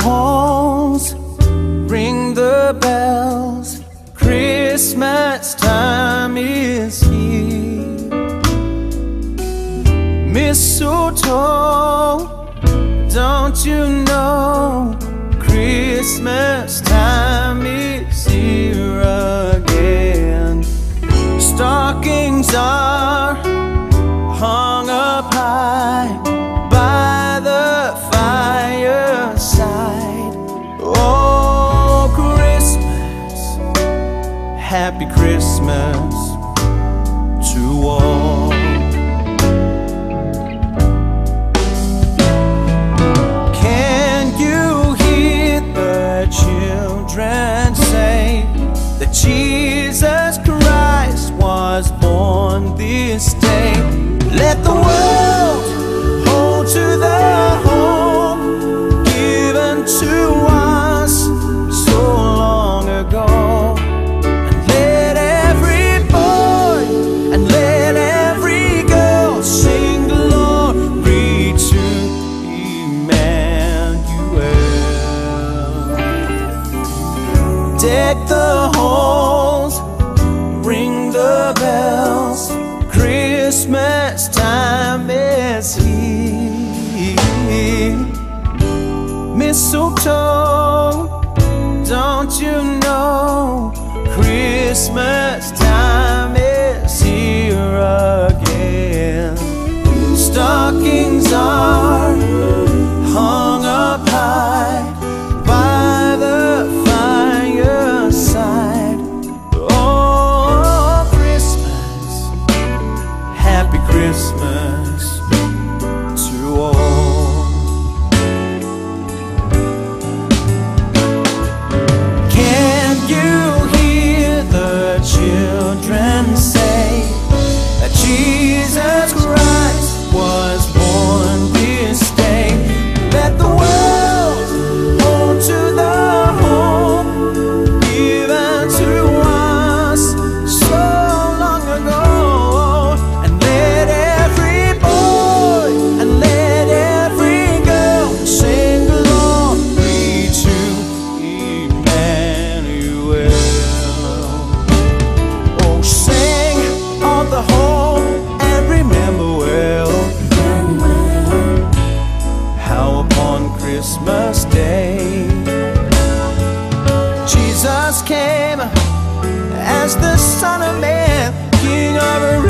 halls, ring the bells. Christmas time is here. Mistletoe, don't you know? Christmas time is here again. Stockings are happy Christmas to all. Can you hear the children say that Jesus Christ was born this day? Let the world Deck the halls, ring the bells. Christmas time is here. Mistletoe, don't you know? Christmas Christmas. Christmas Day. Jesus came as the Son of Man, King of